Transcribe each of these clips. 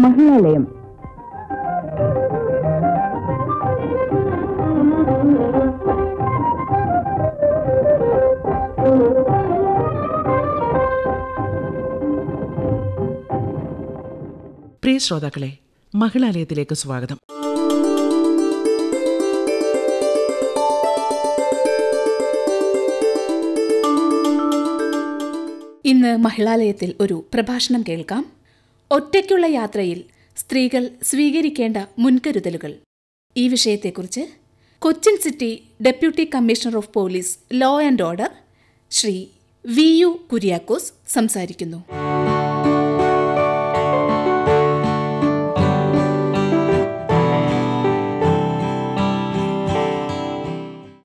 മഹിളാലയം. പ്രിയ ശ്രോതാക്കളെ മഹിളാലയത്തിലേക്ക് സ്വാഗതം. ഇന്ന് മഹിളാലയത്തിൽ ഒരു പ്രഭാഷണം കേൾക്കാം. ഒറ്റയ്ക്കുള്ള യാത്രയിൽ സ്ത്രീകൾ സ്വീകരിക്കേണ്ട മുൻകരുതലുകൾ. ഈ വിഷയത്തെക്കുറിച്ച് Cochin city deputy commissioner of police law and order Shri V U Kuriakose സംസാരിക്കുന്നു.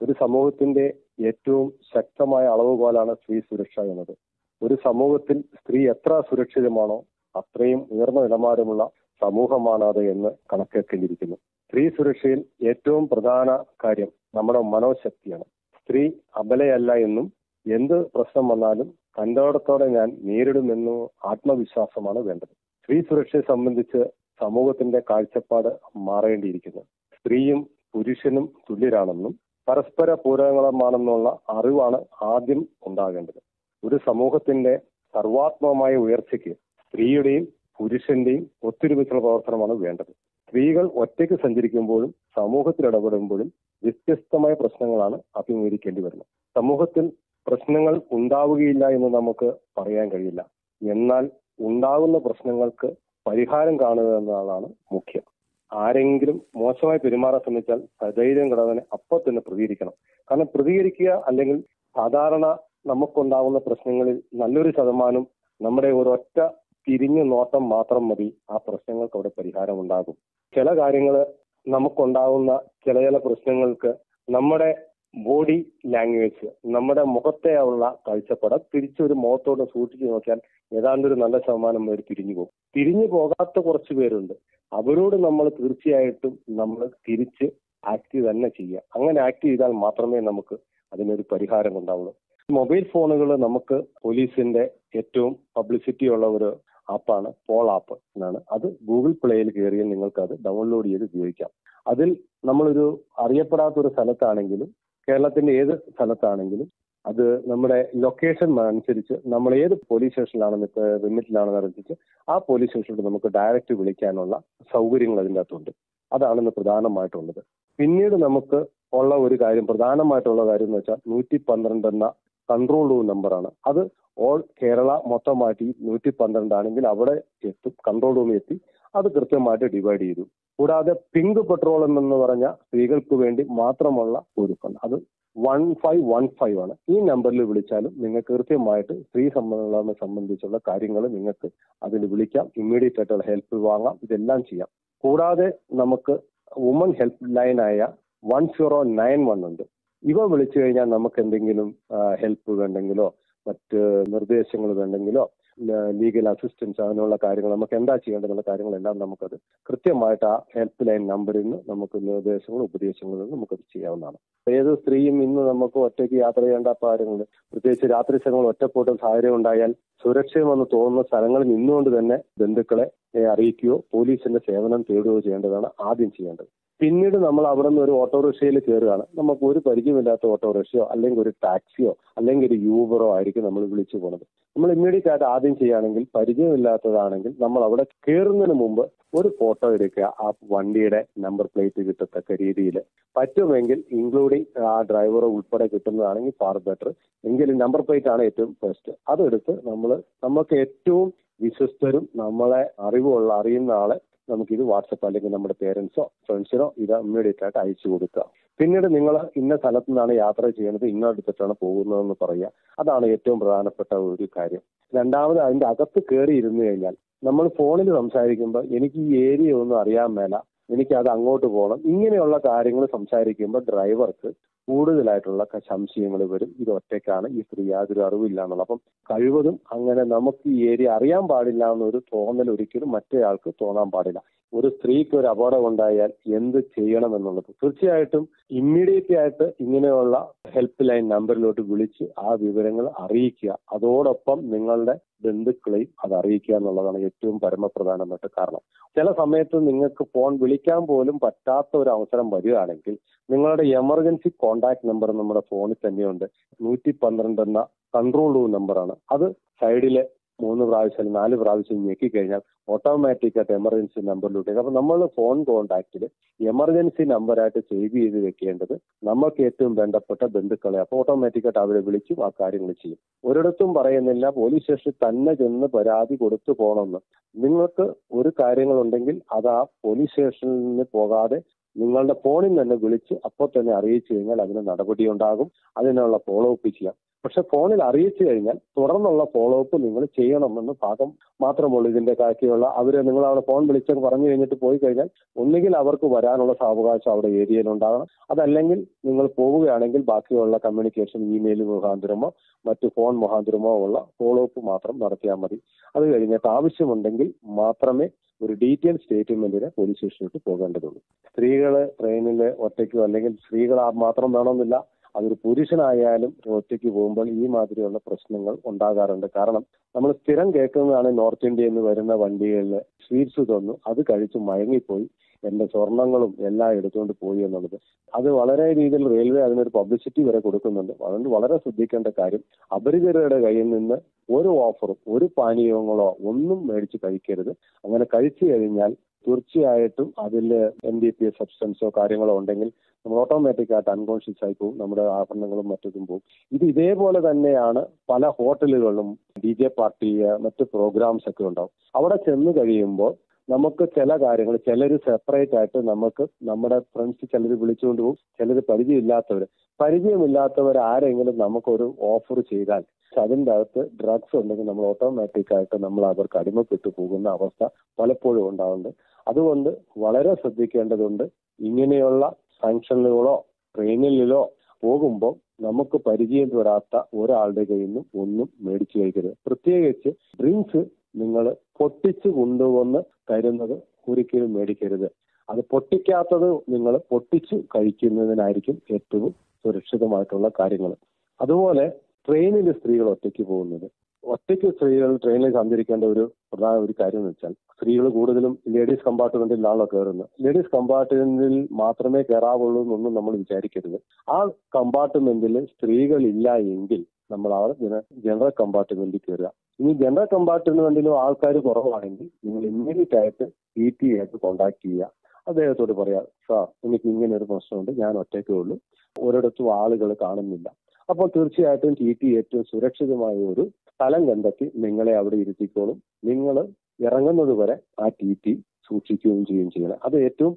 ഒരു സമൂഹത്തിന്റെ ഏറ്റവും ശക്തമായ അളവുകോലാണ് സ്ത്രീ സുരക്ഷ എന്നത്. ഒരു സമൂഹത്തിൽ സ്ത്രീ എത്ര സുരക്ഷിതമാണോ അത്രയും ഉയർന്ന നിലവാരമുള്ള സമൂഹമാണ് അത് എന്ന് കണക്കാക്കേണ്ടിയിരിക്കുന്നു. സ്ത്രീ സുരക്ഷയിൽ ഏറ്റവും പ്രധാന കാര്യം നമ്മുടെ മനോശക്തിയാണ്. സ്ത്രീ അബലയല്ല എന്നും എന്ത് പ്രശ്നം വന്നാലും തന്റോടത്തോടെ ഞാൻ നേരിടുമെന്നും ആത്മവിശ്വാസമാണ് വേണ്ടത്. സ്ത്രീ സുരക്ഷയെ സംബന്ധിച്ച് സമൂഹത്തിന്റെ കാഴ്ചപ്പാട് മാറേണ്ടിയിരിക്കുന്നു. സ്ത്രീയും പുരുഷനും തുല്യരാണെന്നും പരസ്പര പൂരകങ്ങളുമാണെന്നുള്ള അറിവാണ് ആദ്യം ഉണ്ടാകേണ്ടത്. ഒരു സമൂഹത്തിന്റെ സർവാത്മകമായ ഉയർച്ചയ്ക്ക് സ്ത്രീയുടെയും പുരുഷന്റെയും ഒത്തൊരുമിച്ചുള്ള പ്രവർത്തനമാണ് വേണ്ടത്. സ്ത്രീകൾ ഒറ്റയ്ക്ക് സഞ്ചരിക്കുമ്പോഴും സമൂഹത്തിൽ ഇടപെടുമ്പോഴും വ്യത്യസ്തമായ പ്രശ്നങ്ങളാണ് അഭിമുഖീകരിക്കേണ്ടി വരുന്നത്. സമൂഹത്തിൽ പ്രശ്നങ്ങൾ ഉണ്ടാവുകയില്ല എന്ന് നമുക്ക് പറയാൻ കഴിയില്ല. എന്നാൽ ഉണ്ടാകുന്ന പ്രശ്നങ്ങൾക്ക് പരിഹാരം കാണുക എന്നതാണ് മുഖ്യം. ആരെങ്കിലും മോശമായി പെരുമാറാൻ ശ്രമിച്ചാൽ സധൈര്യം കിടന്നതിനെ അപ്പോൾ തന്നെ പ്രതികരിക്കണം. കാരണം പ്രതികരിക്കുക അല്ലെങ്കിൽ സാധാരണ നമുക്കുണ്ടാകുന്ന പ്രശ്നങ്ങളിൽ നല്ലൊരു ശതമാനം നമ്മുടെ ഒരൊറ്റ തിരിഞ്ഞു നോട്ടം മാത്രം മതി. ആ പ്രശ്നങ്ങൾക്ക് അവിടെ പരിഹാരം ഉണ്ടാകും. ചില കാര്യങ്ങൾ നമുക്കുണ്ടാവുന്ന ചില ചില പ്രശ്നങ്ങൾക്ക് നമ്മുടെ ബോഡി ലാംഗ്വേജ് നമ്മുടെ മുഖത്തെ ഉള്ള കാഴ്ചപ്പാട് തിരിച്ചൊരു മുഖത്തോട് സൂക്ഷിച്ചു നോക്കിയാൽ ഏതാണ്ട് ഒരു നല്ല ശതമാനം പേര് തിരിഞ്ഞു പോകും. തിരിഞ്ഞു പോകാത്ത കുറച്ച് പേരുണ്ട്. അവരോട് നമ്മൾ തീർച്ചയായിട്ടും നമ്മൾ തിരിച്ച് ആക്ട് തന്നെ ചെയ്യുക. അങ്ങനെ ആക്ട് ചെയ്താൽ മാത്രമേ നമുക്ക് അതിനൊരു പരിഹാരം ഉണ്ടാവുള്ളൂ. മൊബൈൽ ഫോണുകൾ നമുക്ക് പോലീസിന്റെ ഏറ്റവും പബ്ലിസിറ്റി ഉള്ള ഒരു ആപ്പാണ് പോൾ ആപ്പ് എന്നാണ്. അത് ഗൂഗിൾ പ്ലേയിൽ കയറിയാൽ നിങ്ങൾക്ക് അത് ഡൗൺലോഡ് ചെയ്ത് ഉപയോഗിക്കാം. അതിൽ നമ്മളൊരു അറിയപ്പെടാത്ത ഒരു സ്ഥലത്താണെങ്കിലും കേരളത്തിന്റെ ഏത് സ്ഥലത്താണെങ്കിലും അത് നമ്മുടെ ലൊക്കേഷൻ അനുസരിച്ച് നമ്മൾ ഏത് പോലീസ് സ്റ്റേഷനിലാണെന്ന് റിമിറ്റിലാണെന്ന് അറിയിച്ച് ആ പോലീസ് സ്റ്റേഷനിൽ നമുക്ക് ഡയറക്റ്റ് വിളിക്കാനുള്ള സൗകര്യങ്ങൾ അതിന്റെ അകത്തുണ്ട്. അതാണ് ഇന്ന് പ്രധാനമായിട്ടുള്ളത്. പിന്നീട് നമുക്ക് ഉള്ള ഒരു കാര്യം പ്രധാനമായിട്ടുള്ള കാര്യം എന്ന് വെച്ചാൽ നൂറ്റി പന്ത്രണ്ട് എന്ന കൺട്രോൾ റൂം നമ്പറാണ് അത് ഓൾ കേരള മൊത്തമായിട്ട് ഈ നൂറ്റി പന്ത്രണ്ട് ആണെങ്കിൽ അവിടെ എത്തും കൺട്രോൾ റൂമിൽ എത്തി അത് കൃത്യമായിട്ട് ഡിവൈഡ് ചെയ്തു. കൂടാതെ പിങ്ക് പെട്രോളം എന്ന് പറഞ്ഞ സ്ത്രീകൾക്ക് വേണ്ടി മാത്രമുള്ള ഒരു ഫണ്ട് അത് വൺ ഫൈവ് വൺ ഫൈവ് ആണ്. ഈ നമ്പറിൽ വിളിച്ചാലും നിങ്ങൾക്ക് കൃത്യമായിട്ട് സ്ത്രീ സംബന്ധങ്ങളെ സംബന്ധിച്ചുള്ള കാര്യങ്ങൾ നിങ്ങൾക്ക് അതിൽ വിളിക്കാം. ഇമ്മീഡിയറ്റ് ആയിട്ടുള്ള ഹെൽപ്പ് വാങ്ങാം. ഇതെല്ലാം ചെയ്യാം. കൂടാതെ നമുക്ക് വുമൺ ഹെൽപ്പ് ലൈനായ വൺ സീറോ നയൻ വൺ ഉണ്ട്. ഇവ വിളിച്ചു കഴിഞ്ഞാൽ നമുക്ക് എന്തെങ്കിലും ഹെൽപ്പ് വേണ്ടെങ്കിലോ മറ്റ് നിർദ്ദേശങ്ങൾ വേണ്ടെങ്കിലോ ലീഗൽ അസിസ്റ്റൻസ് അങ്ങനെയുള്ള കാര്യങ്ങൾ നമുക്ക് എന്താ ചെയ്യേണ്ടതെന്നുള്ള കാര്യങ്ങളെല്ലാം നമുക്കത് കൃത്യമായിട്ട് ആ ഹെൽപ്പ് ലൈൻ നമ്പറിൽ നിന്ന് നമുക്ക് നിർദ്ദേശങ്ങളും ഉപദേശങ്ങളും നമുക്കത് ചെയ്യാവുന്നതാണ്. ഏത് സ്ത്രീയും ഇന്ന് നമുക്ക് ഒറ്റയ്ക്ക് യാത്ര ചെയ്യേണ്ട കാര്യങ്ങൾ പ്രത്യേകിച്ച് രാത്രി സ്ഥലങ്ങൾ ഒറ്റപ്പെട്ട സാഹചര്യം ഉണ്ടായാൽ സുരക്ഷിതമെന്ന് തോന്നുന്ന സ്ഥലങ്ങളിൽ നിന്നുകൊണ്ട് തന്നെ ബന്ധുക്കളെ അറിയിക്കുകയോ പോലീസിന്റെ സേവനം തേടുകയോ ചെയ്യേണ്ടതാണ് ആദ്യം ചെയ്യേണ്ടത്. പിന്നീട് നമ്മൾ അവിടെ നിന്ന് ഒരു ഓട്ടോറിക്ഷയിൽ കയറുകയാണ്. നമുക്ക് ഒരു പരിചയമില്ലാത്ത ഓട്ടോറിക്ഷയോ അല്ലെങ്കിൽ ഒരു ടാക്സിയോ അല്ലെങ്കിൽ ഒരു യൂബറോ ആയിരിക്കും നമ്മൾ വിളിച്ചു പോകുന്നത് നമ്മൾ ഇമ്മീഡിയറ്റ് ആയിട്ട് ആദ്യം ചെയ്യുകയാണെങ്കിൽ പരിചയമില്ലാത്തതാണെങ്കിൽ നമ്മൾ അവിടെ കയറുന്നതിന് മുമ്പ് ഒരു ഫോട്ടോ എടുക്കുക. ആ വണ്ടിയുടെ നമ്പർ പ്ലേറ്റ് കിട്ടത്തക്ക രീതിയിൽ. പറ്റുമെങ്കിൽ ഇൻക്ലൂഡിങ് ആ ഡ്രൈവറോ ഉൾപ്പെടെ കിട്ടുന്നതാണെങ്കിൽ ഫാർ ബെറ്റർ എങ്കിലും നമ്പർ പ്ലേറ്റ് ആണ് ഏറ്റവും ഫസ്റ്റ് അതെടുത്ത് നമ്മൾ നമുക്ക് ഏറ്റവും വിശ്വസ്തരും നമ്മളെ അറിവുള്ള അറിയുന്ന ആളെ നമുക്കിത് വാട്സപ്പ് അല്ലെങ്കിൽ നമ്മുടെ പേരൻസോ ഫ്രണ്ട്സിനോ ഇത് ഇമ്മീഡിയറ്റ് ആയിട്ട് അയച്ചു കൊടുക്കുക. പിന്നീട് നിങ്ങൾ ഇന്ന സ്ഥലത്തു നിന്നാണ് യാത്ര ചെയ്യുന്നത് ഇന്നടുത്തിട്ടാണ് പോകുന്നതെന്ന് പറയുക. അതാണ് ഏറ്റവും പ്രധാനപ്പെട്ട ഒരു കാര്യം. രണ്ടാമത് അതിന്റെ അകത്ത് കയറി ഇരുന്നു കഴിഞ്ഞാൽ നമ്മൾ ഫോണിൽ സംസാരിക്കുമ്പോൾ എനിക്ക് ഈ ഏരിയ ഒന്നും അറിയാൻ മേല എനിക്ക് അത് അങ്ങോട്ട് പോകണം ഇങ്ങനെയുള്ള കാര്യങ്ങൾ സംസാരിക്കുമ്പോൾ ഡ്രൈവർക്ക് കൂടുതലായിട്ടുള്ള സംശയങ്ങൾ വരും. ഇത് ഒറ്റയ്ക്കാണ്. ഈ സ്ത്രീ യാതൊരു അറിവില്ല എന്നുള്ളത് അപ്പം കഴിവതും അങ്ങനെ നമുക്ക് ഈ ഏരിയ അറിയാൻ പാടില്ല എന്നൊരു തോന്നൽ ഒരിക്കലും മറ്റേയാൾക്ക് തോന്നാൻ പാടില്ല. ഒരു സ്ത്രീക്ക് ഒരു അപകടം ഉണ്ടായാൽ എന്ത് ചെയ്യണം എന്നുള്ളത് തീർച്ചയായിട്ടും ഇമ്മീഡിയറ്റ് ആയിട്ട് ഇങ്ങനെയുള്ള ഹെൽപ്പ് ലൈൻ നമ്പറിലോട്ട് വിളിച്ച് ആ വിവരങ്ങൾ അറിയിക്കുക. അതോടൊപ്പം നിങ്ങളുടെ ബന്ധുക്കളെയും അത് അറിയിക്കുക എന്നുള്ളതാണ് ഏറ്റവും പരമപ്രധാനമായിട്ട് കാരണം. ചില സമയത്ത് നിങ്ങൾക്ക് ഫോൺ വിളിക്കാൻ പോലും പറ്റാത്ത ഒരു അവസരം വരികയാണെങ്കിൽ നിങ്ങളുടെ എമർജൻസി കോൺടാക്ട് നമ്പർ നമ്മുടെ ഫോണിൽ തന്നെയുണ്ട്. നൂറ്റി പന്ത്രണ്ട് എന്ന കൺട്രോൾ റൂം നമ്പറാണ് അത് സൈഡിലെ മൂന്ന് പ്രാവശ്യം നാല് പ്രാവശ്യം ഞെക്കിക്കഴിഞ്ഞാൽ ഓട്ടോമാറ്റിക് ആയിട്ട് എമർജൻസി നമ്പറിലൂടെ അപ്പൊ നമ്മൾ ഫോൺ കോൺടാക്റ്റിൽ എമർജൻസി നമ്പറായിട്ട് സേവ് ചെയ്ത് വെക്കേണ്ടത് നമുക്ക് ഏറ്റവും വേണ്ടപ്പെട്ട ബന്ധുക്കളെ അപ്പോൾ ഓട്ടോമാറ്റിക് ആയിട്ട് അവരെ വിളിച്ചും ആ കാര്യങ്ങൾ ചെയ്യും. ഒരിടത്തും പറയുന്നില്ല. പോലീസ് സ്റ്റേഷനിൽ തന്നെ ചെന്ന് പരാതി കൊടുത്തു പോകണമെന്ന്. നിങ്ങൾക്ക് ഒരു കാര്യങ്ങളുണ്ടെങ്കിൽ അത് ആ പോലീസ് സ്റ്റേഷനിൽ നിന്ന് പോകാതെ നിങ്ങളുടെ ഫോണിൽ തന്നെ വിളിച്ച് അപ്പോൾ തന്നെ അറിയിച്ചു കഴിഞ്ഞാൽ അതിന് നടപടി ഉണ്ടാകും. അതിനുള്ള ഫോളോ അപ്പ് ചെയ്യാം. പക്ഷെ ഫോണിൽ അറിയിച്ചു കഴിഞ്ഞാൽ തുടർന്നുള്ള ഫോളോ അപ്പ് നിങ്ങൾ ചെയ്യണമെന്ന് ഭാഗം മാത്രമുള്ളൂ ഇതിന്റെ ബാക്കിയുള്ള. അവർ നിങ്ങൾ അവിടെ ഫോൺ വിളിച്ച് പറഞ്ഞു കഴിഞ്ഞിട്ട് പോയി കഴിഞ്ഞാൽ ഒന്നുകിൽ അവർക്ക് വരാനുള്ള സാവകാശം അവിടെ ഏരിയയിൽ ഉണ്ടാകണം. അതല്ലെങ്കിൽ നിങ്ങൾ പോവുകയാണെങ്കിൽ ബാക്കിയുള്ള കമ്മ്യൂണിക്കേഷൻ ഇമെയിൽ മുഖാന്തരമോ മറ്റു ഫോൺ മുഖാന്തരമോ ഉള്ള ഫോളോ അപ്പ് മാത്രം നടത്തിയാൽ മതി. അത് കഴിഞ്ഞിട്ട് ആവശ്യമുണ്ടെങ്കിൽ മാത്രമേ ഒരു ഡീറ്റെയിൽ സ്റ്റേറ്റ്മെന്റിന് പോലീസ് സ്റ്റേഷനിലോട്ട് പോകേണ്ടതുള്ളൂ സ്ത്രീകൾ ട്രെയിനിൽ ഒറ്റയ്ക്കോ അല്ലെങ്കിൽ സ്ത്രീകൾ മാത്രം വേണമെന്നില്ല. അതൊരു പുരുഷനായാലും ഒറ്റയ്ക്ക് പോകുമ്പോൾ ഈ മാതിരിയുള്ള പ്രശ്നങ്ങൾ ഉണ്ടാകാറുണ്ട്. കാരണം നമ്മൾ സ്ഥിരം കേൾക്കുന്നതാണ് നോർത്ത് ഇന്ത്യയിൽ നിന്ന് വരുന്ന വണ്ടികളിൽ സ്വീറ്റ്സ് തന്നു അത് കഴിച്ച് മയങ്ങിപ്പോയി എന്റെ സ്വർണങ്ങളും എല്ലാം എടുത്തുകൊണ്ട് പോയി എന്നുള്ളത്. അത് വളരെ രീതിയിൽ റെയിൽവേ അതിനൊരു പബ്ലിസിറ്റി വരെ കൊടുക്കുന്നുണ്ട്. അതുകൊണ്ട് വളരെ ശ്രദ്ധിക്കേണ്ട കാര്യം അപരിചിതരുടെ കയ്യിൽ നിന്ന് ഒരു ഓഫറും ഒരു പാനീയങ്ങളോ ഒന്നും മേടിച്ച് കഴിക്കരുത്. അങ്ങനെ കഴിച്ചു കഴിഞ്ഞാൽ തീർച്ചയായിട്ടും അതിൽ എം ഡി പി എസ് സബ്സ്റ്റൻസോ കാര്യങ്ങളോ ഉണ്ടെങ്കിൽ നമ്മൾ ഓട്ടോമാറ്റിക് ആയിട്ട് അൺകോൺഷ്യസ് ആയി പോകും നമ്മുടെ ആഭരണങ്ങളും മറ്റതും പോകും. ഇത് ഇതേപോലെ തന്നെയാണ് പല ഹോട്ടലുകളിലും ഡി ജെ പാർട്ടി മറ്റ് പ്രോഗ്രാംസ് ഒക്കെ ഉണ്ടാവും. അവിടെ ചെന്ന് കഴിയുമ്പോൾ നമുക്ക് ചില കാര്യങ്ങൾ ചിലർ സെപ്പറേറ്റ് ആയിട്ട് നമുക്ക് നമ്മുടെ ഫ്രണ്ട്സ് ചിലർ വിളിച്ചുകൊണ്ട് പോകും ചിലർ പരിചയമില്ലാത്തവർ പരിചയമില്ലാത്തവർ ആരെങ്കിലും നമുക്കൊരു ഓഫർ ചെയ്താൽ അതിന്റെ അകത്ത് ഡ്രഗ്സ് ഉണ്ടെങ്കിൽ നമ്മൾ ഓട്ടോമാറ്റിക് ആയിട്ട് നമ്മൾ അവർക്ക് അടിമപ്പെട്ടു പോകുന്ന അവസ്ഥ പലപ്പോഴും ഉണ്ടാവുന്നുണ്ട്. അതുകൊണ്ട് വളരെ ശ്രദ്ധിക്കേണ്ടതുണ്ട് ഇങ്ങനെയുള്ള ഫംഗ്ഷനുകളോ ട്രെയിനിലോ പോകുമ്പോൾ നമുക്ക് പരിചയം വരാത്ത ഒരാളുടെ കയ്യിൽ നിന്നും ഒന്നും മേടിച്ചു കഴിക്കരുത്. പ്രത്യേകിച്ച് ഡ്രിങ്ക്സ് നിങ്ങൾ പൊട്ടിച്ച് കൊണ്ടുവന്ന് തരുന്നത് ഒരിക്കലും മേടിക്കരുത്. അത് പൊട്ടിക്കാത്തത് നിങ്ങൾ പൊട്ടിച്ച് കഴിക്കുന്നതിനായിരിക്കും ഏറ്റവും സുരക്ഷിതമായിട്ടുള്ള കാര്യങ്ങൾ അതുപോലെ ട്രെയിനിൽ സ്ത്രീകൾ ഒറ്റയ്ക്ക് പോകുന്നത്. ഒറ്റയ്ക്ക് സ്ത്രീകൾ ട്രെയിനിൽ സഞ്ചരിക്കേണ്ട ഒരു പ്രധാന ഒരു കാര്യം എന്ന് വെച്ചാൽ സ്ത്രീകൾ കൂടുതലും ലേഡീസ് കമ്പാർട്ട്മെന്റിലാണല്ലോ കയറുന്നത്. ലേഡീസ് കമ്പാർട്ട്മെന്റിൽ മാത്രമേ കയറാവുള്ളൂ എന്നൊന്നും നമ്മൾ വിചാരിക്കരുത്. ആ കമ്പാർട്ട്മെന്റിൽ സ്ത്രീകൾ ഇല്ല എങ്കിൽ നമ്മൾ ആ ജനറൽ കമ്പാർട്ട്മെന്റിൽ കയറുക. ഇനി ജനറൽ കമ്പാർട്ട്മെന്റ് കമ്പാർട്ട്മെന്റിലും ആൾക്കാർ കുറവാണെങ്കിൽ നിങ്ങൾ ഇമ്മീഡിയറ്റ് ആയിട്ട് ഇ ടി ആയിട്ട് കോണ്ടാക്ട് ചെയ്യുക. അദ്ദേഹത്തോട് പറയാം സാർ എനിക്ക് ഇങ്ങനെ ഒരു പ്രശ്നമുണ്ട്. ഞാൻ ഒറ്റയ്ക്കേ ഉള്ളൂ. ഒരിടത്തും ആളുകൾ കാണുന്നില്ല. അപ്പോൾ തീർച്ചയായിട്ടും ടി ടി ഏറ്റവും സുരക്ഷിതമായ ഒരു സ്ഥലം കണ്ടെത്തി നിങ്ങളെ അവിടെ ഇരുത്തിക്കോളും. നിങ്ങൾ ഇറങ്ങുന്നത് വരെ ആ ടി ടി സൂക്ഷിക്കുകയും ചെയ്യുകയും ചെയ്യണം. അത് ഏറ്റവും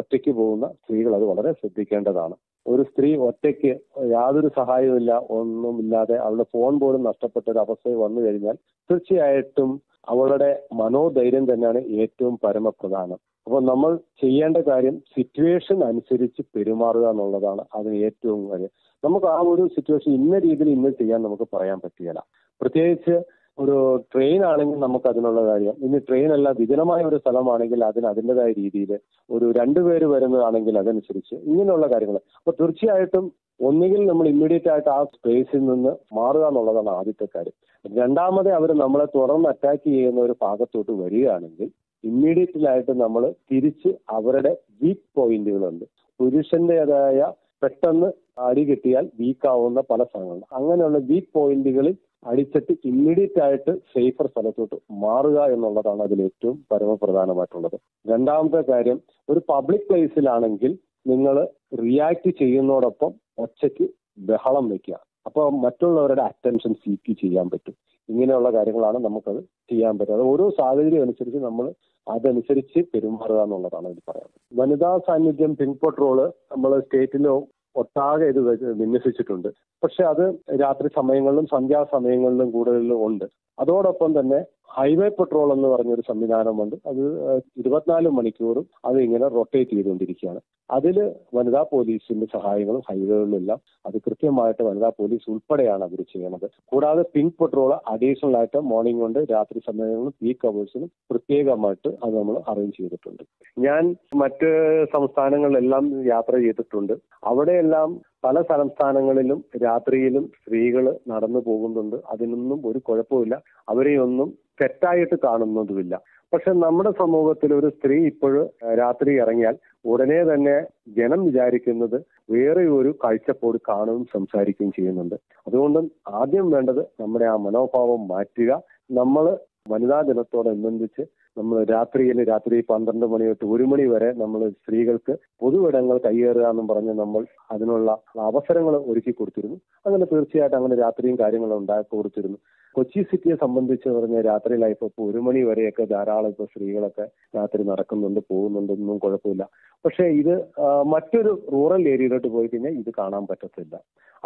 ഒറ്റയ്ക്ക് പോകുന്ന സ്ത്രീകൾ അത് വളരെ ശ്രദ്ധിക്കേണ്ടതാണ്. ഒരു സ്ത്രീ ഒറ്റയ്ക്ക് യാതൊരു സഹായവുമില്ല ഒന്നുമില്ലാതെ അവളുടെ ഫോൺ പോലും നഷ്ടപ്പെട്ട ഒരു അവസ്ഥ വന്നു കഴിഞ്ഞാൽ തീർച്ചയായിട്ടും അവളുടെ മനോധൈര്യം തന്നെയാണ് ഏറ്റവും പരമപ്രധാനം. അപ്പോൾ നമ്മൾ ചെയ്യേണ്ട കാര്യം സിറ്റുവേഷൻ അനുസരിച്ച് പെരുമാറുക എന്നുള്ളതാണ് അതിന് ഏറ്റവും കാര്യം. നമുക്ക് ആ ഒരു സിറ്റുവേഷൻ ഇന്ന രീതിയിൽ ഇന്ന് ചെയ്യാൻ നമുക്ക് പറയാൻ പറ്റുകയില്ല. പ്രത്യേകിച്ച് ഒരു ട്രെയിൻ ആണെങ്കിൽ നമുക്ക് അതിനുള്ള കാര്യം. ഇനി ട്രെയിൻ അല്ല വിജനമായ ഒരു സ്ഥലമാണെങ്കിൽ അതിന് അതിന്റെതായ രീതിയിൽ ഒരു രണ്ടുപേര് വരുന്നതാണെങ്കിൽ അതനുസരിച്ച് ഇങ്ങനെയുള്ള കാര്യങ്ങൾ. അപ്പൊ തീർച്ചയായിട്ടും ഒന്നുകിൽ നമ്മൾ ഇമ്മീഡിയറ്റ് ആയിട്ട് ആ സ്പേസിൽ നിന്ന് മാറുക എന്നുള്ളതാണ് ആദ്യത്തെ കാര്യം. രണ്ടാമത് അവർ നമ്മളെ തുടർന്ന് അറ്റാക്ക് ചെയ്യുന്ന ഒരു ഭാഗത്തോട്ട് വരികയാണെങ്കിൽ ഇമ്മീഡിയറ്റിലായിട്ട് നമ്മൾ തിരിച്ച് അവരുടെ വീക്ക് പോയിന്റുകളുണ്ട് പുരുഷന്റേതായ പെട്ടെന്ന് അടി കിട്ടിയാൽ വീക്കാവുന്ന പല സ്ഥലങ്ങളുണ്ട്. അങ്ങനെയുള്ള വീക്ക് പോയിന്റുകളിൽ അടിച്ചിട്ട് ഇമ്മീഡിയറ്റ് ആയിട്ട് സേഫർ സ്ഥലത്തോട്ട് മാറുക എന്നുള്ളതാണ് അതിൽ ഏറ്റവും പരമപ്രധാനമായിട്ടുള്ളത്. രണ്ടാമത്തെ കാര്യം ഒരു പബ്ലിക് പ്ലേസിലാണെങ്കിൽ നിങ്ങൾ റിയാക്ട് ചെയ്യുന്നതോടൊപ്പം ഒച്ചയ്ക്ക് ബഹളം വെക്കുക. അപ്പോൾ മറ്റുള്ളവരുടെ അറ്റൻഷൻ സീക്ക് ചെയ്യാൻ പറ്റും. ഇങ്ങനെയുള്ള കാര്യങ്ങളാണ് നമുക്കത് ചെയ്യാൻ പറ്റുക. അത് ഓരോ സാഹചര്യം അനുസരിച്ച് നമ്മൾ അതനുസരിച്ച് പെരുമാറുക എന്നുള്ളതാണ് ഇത് പറയുന്നത് വനിതാ സാന്നിധ്യം പിൻപോട്ട് റോൾ നമ്മൾ സ്റ്റേറ്റിലോ ഒട്ടാകെ ഇത് വിന്യസിച്ചിട്ടുണ്ട്. പക്ഷെ അത് രാത്രി സമയങ്ങളിലും സന്ധ്യാസമയങ്ങളിലും കൂടുതലും ഉണ്ട്. അതോടൊപ്പം തന്നെ ഹൈവേ പെട്രോൾ എന്ന് പറഞ്ഞൊരു സംവിധാനമുണ്ട്. അത് ഇരുപത്തിനാല് മണിക്കൂറും അത് ഇങ്ങനെ റൊട്ടേറ്റ് ചെയ്തുകൊണ്ടിരിക്കുകയാണ്. അതിൽ വനിതാ പോലീസിന്റെ സഹായങ്ങളും ഹൈവേകളിലെല്ലാം അത് കൃത്യമായിട്ട് വനിതാ പോലീസ് ഉൾപ്പെടെയാണ് അവർ ചെയ്യുന്നത്. കൂടാതെ പിങ്ക് പെട്രോൾ അഡീഷണൽ ആയിട്ട് മോർണിംഗ് കൊണ്ട് രാത്രി സമയങ്ങളിലും പീക്ക് അവേഴ്സിനും പ്രത്യേകമായിട്ട് അത് നമ്മൾ അറേഞ്ച് ചെയ്തിട്ടുണ്ട്. ഞാൻ മറ്റ് സംസ്ഥാനങ്ങളിലെല്ലാം യാത്ര ചെയ്തിട്ടുണ്ട്. അവിടെയെല്ലാം പല സംസ്ഥാനങ്ങളിലും രാത്രിയിലും സ്ത്രീകൾ നടന്നു പോകുന്നുണ്ട്. അതിനൊന്നും ഒരു കുഴപ്പമില്ല അവരെയൊന്നും തെറ്റായിട്ട് കാണുന്നതുമില്ല. പക്ഷെ നമ്മുടെ സമൂഹത്തിൽ ഒരു സ്ത്രീ ഇപ്പോഴും രാത്രി ഇറങ്ങിയാൽ ഉടനെ തന്നെ ജനം വിചാരിക്കുന്നത് വേറെ ഒരു കാഴ്ചപ്പോട് കാണുകയും സംസാരിക്കുകയും ചെയ്യുന്നുണ്ട്. അതുകൊണ്ട് ആദ്യം വേണ്ടത് നമ്മുടെ ആ മനോഭാവം മാറ്റുക. നമ്മൾ വനിതാ ദിനത്തോടനുബന്ധിച്ച് നമ്മൾ രാത്രിയിൽ രാത്രി പന്ത്രണ്ട് മണി തൊട്ട് ഒരു മണി വരെ നമ്മൾ സ്ത്രീകൾക്ക് പൊതുവിടങ്ങൾ കയ്യേറുക എന്നും പറഞ്ഞ് നമ്മൾ അതിനുള്ള അവസരങ്ങൾ ഒരുക്കി കൊടുത്തിരുന്നു. അങ്ങനെ തീർച്ചയായിട്ടും അങ്ങനെ രാത്രിയും കാര്യങ്ങളും ഉണ്ടാക്കി കൊടുത്തിരുന്നു. കൊച്ചി സിറ്റിയെ സംബന്ധിച്ച് പറഞ്ഞ രാത്രി ലൈഫ് ഇപ്പോൾ ഒരു മണി വരെയൊക്കെ ധാരാളം ഇപ്പോൾ സ്ത്രീകളൊക്കെ രാത്രി നടക്കുന്നുണ്ട് പോകുന്നുണ്ട് ഒന്നും കുഴപ്പമില്ല. പക്ഷേ ഇത് മറ്റൊരു റൂറൽ ഏരിയയിലോട്ട് പോയി കഴിഞ്ഞാൽ ഇത് കാണാൻ പറ്റത്തില്ല.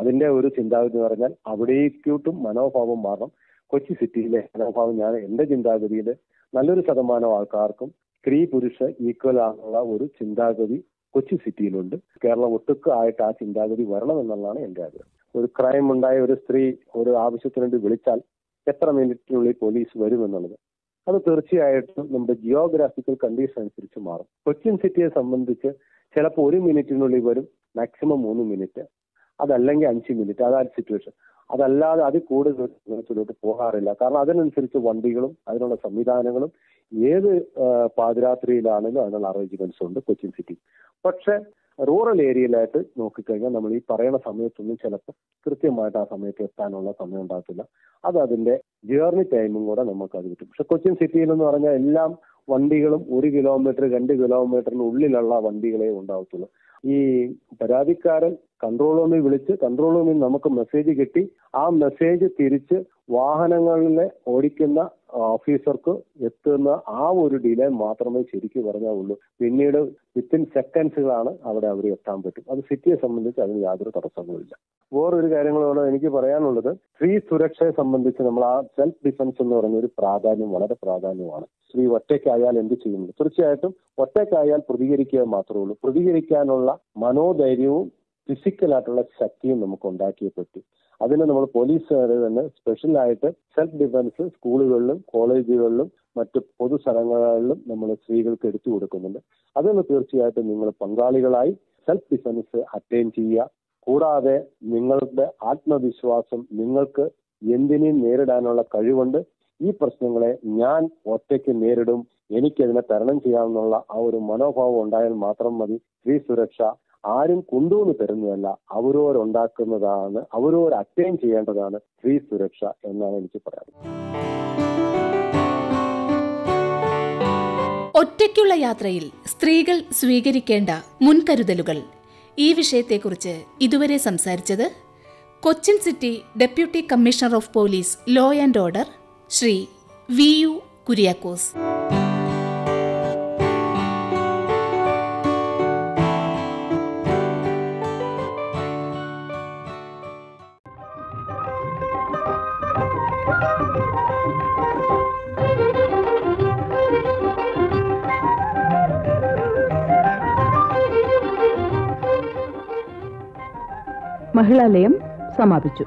അതിന്റെ ഒരു ചിന്താഗതി എന്ന് പറഞ്ഞാൽ അവിടേക്കോട്ടും മനോഭാവം മാറണം. കൊച്ചി സിറ്റിയിലെ മനോഭാവം ഞാൻ എന്റെ ചിന്താഗതിയിൽ നല്ലൊരു ശതമാനം ആൾക്കാർക്കും സ്ത്രീ പുരുഷ ഈക്വൽ ആണുള്ള ഒരു ചിന്താഗതി കൊച്ചി സിറ്റിയിലുണ്ട്. കേരളം ഒട്ടുക്ക് ആയിട്ട് ആ ചിന്താഗതി വരണം എന്നുള്ളതാണ് എന്റെ ആഗ്രഹം. ഒരു ക്രൈം ഉണ്ടായ ഒരു സ്ത്രീ ഒരു ആവശ്യത്തിന് വേണ്ടി വിളിച്ചാൽ എത്ര മിനിറ്റിനുള്ളിൽ പോലീസ് വരുമെന്നുള്ളത്. അത് തീർച്ചയായിട്ടും നമ്മുടെ ജിയോഗ്രാഫിക്കൽ കണ്ടീഷൻ അനുസരിച്ച് മാറും. കൊച്ചിൻ സിറ്റിയെ സംബന്ധിച്ച് ചിലപ്പോൾ ഒരു മിനിറ്റിനുള്ളിൽ വരും മാക്സിമം മൂന്ന് മിനിറ്റ്. അതല്ലെങ്കിൽ അഞ്ച് മിനിറ്റ് അതാണ് സിറ്റുവേഷൻ അതല്ലാതെ അതിൽ കൂടുതൽ ദൂരത്തിലോട്ട് പോകാറില്ല. കാരണം അതിനനുസരിച്ച് വണ്ടികളും അതിനുള്ള സംവിധാനങ്ങളും ഏത് പാതിരാത്രിയിലാണെങ്കിലും അതിനുള്ള അറേഞ്ച്മെന്റ്സ് ഉണ്ട് കൊച്ചിൻ സിറ്റി പക്ഷെ റൂറൽ ഏരിയയിലായിട്ട് നോക്കിക്കഴിഞ്ഞാൽ നമ്മൾ ഈ പറയുന്ന സമയത്തൊന്നും ചിലപ്പോൾ കൃത്യമായിട്ട് ആ സമയത്ത് എത്താനുള്ള സമയം ഉണ്ടാകത്തില്ല. അത് അതിന്റെ ജേർണി ടൈമും കൂടെ നമുക്ക് അത് കിട്ടും. പക്ഷെ കൊച്ചിൻ സിറ്റിയിൽ എന്ന് പറഞ്ഞാൽ എല്ലാം വണ്ടികളും ഒരു കിലോമീറ്റർ രണ്ട് കിലോമീറ്ററിനുള്ളിലുള്ള വണ്ടികളെ ഉണ്ടാവത്തുള്ളൂ. ഈ പരാതിക്കാരൻ കൺട്രോൾ റൂമിൽ വിളിച്ച് കൺട്രോൾ റൂമിൽ നമുക്ക് മെസ്സേജ് കിട്ടി. ആ മെസ്സേജ് തിരിച്ച് വാഹനങ്ങളിലെ ഓടിക്കുന്ന ഓഫീസർക്ക് എത്തുന്ന ആ ഒരു ഡിലേ മാത്രമേ ശരിക്കും പറഞ്ഞാൽ ഉള്ളൂ പിന്നീട് വിത്തിൻ സെക്കൻഡ്സുകളാണ് അവിടെ അവർ എത്താൻ പറ്റും. അത് സിറ്റിയെ സംബന്ധിച്ച് അതിന് യാതൊരു തടസ്സങ്ങളുമില്ല വേറൊരു കാര്യങ്ങളോട് എനിക്ക് പറയാനുള്ളത് സ്ത്രീ സുരക്ഷയെ സംബന്ധിച്ച് നമ്മൾ ആ സെൽഫ് ഡിഫൻസ് എന്ന് പറയുന്ന ഒരു പ്രാധാന്യം വളരെ പ്രാധാന്യമാണ്. സ്ത്രീ ഒറ്റയ്ക്കായാൽ എന്ത് ചെയ്യുന്നു? തീർച്ചയായിട്ടും ഒറ്റയ്ക്കായാൽ പ്രതികരിക്കുക മാത്രമേ ഉള്ളൂ. പ്രതികരിക്കാനുള്ള മനോധൈര്യവും ഫിസിക്കലായിട്ടുള്ള ശക്തിയും നമുക്ക് ഉണ്ടാക്കിയേ പറ്റും. അതിന് നമ്മൾ പോലീസുകാർ തന്നെ സ്പെഷ്യൽ ആയിട്ട് സെൽഫ് ഡിഫൻസ് സ്കൂളുകളിലും കോളേജുകളിലും മറ്റ് പൊതു സ്ഥലങ്ങളിലും നമ്മൾ സ്ത്രീകൾക്ക് എടുത്തു കൊടുക്കുന്നുണ്ട്. അതിന് തീർച്ചയായിട്ടും നിങ്ങൾ പങ്കാളികളായി സെൽഫ് ഡിഫൻസ് അറ്റൈൻ ചെയ്യുക. കൂടാതെ നിങ്ങളുടെ ആത്മവിശ്വാസം നിങ്ങൾക്ക് എന്തിനേയും നേരിടാനുള്ള കഴിവുണ്ട്. ഈ പ്രശ്നങ്ങളെ ഞാൻ ഒറ്റയ്ക്ക് നേരിടും. എനിക്കതിനെ തരണം ചെയ്യാമെന്നുള്ള ആ ഒരു മനോഭാവം ഉണ്ടായാൽ മാത്രം മതി. സ്ത്രീ സുരക്ഷ ആരും കൊണ്ടുവന്ന് തരുന്നതല്ല അവരോരുണ്ടാക്കുന്നതാണ് അവരോർ അറ്റൈൻ ചെയ്യേണ്ടതാണ് സ്ത്രീ സുരക്ഷ എന്നാണ് എനിക്ക് പറയാനുള്ളത്. ഒറ്റയ്ക്കുള്ള യാത്രയിൽ സ്ത്രീകൾ സ്വീകരിക്കേണ്ട മുൻകരുതലുകൾ. ഈ വിഷയത്തെക്കുറിച്ച് ഇതുവരെ സംസാരിച്ചത് Cochin city deputy commissioner of police law and order Shri V U Kuriakose. മഹിളാലയം സമാപിച്ചു